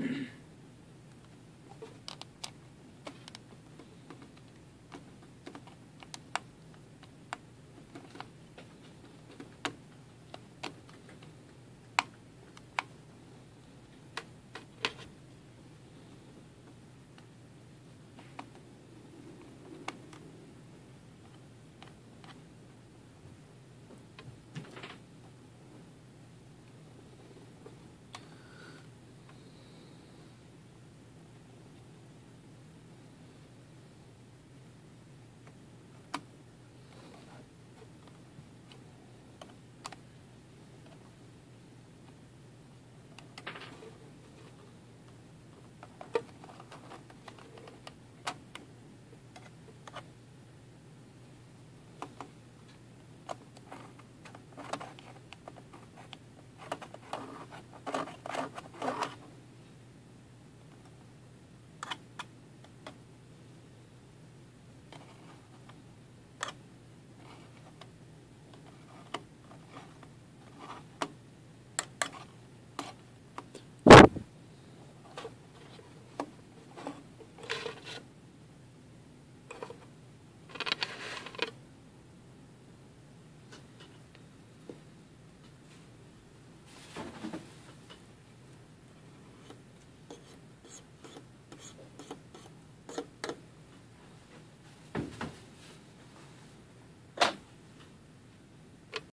Mm-hmm.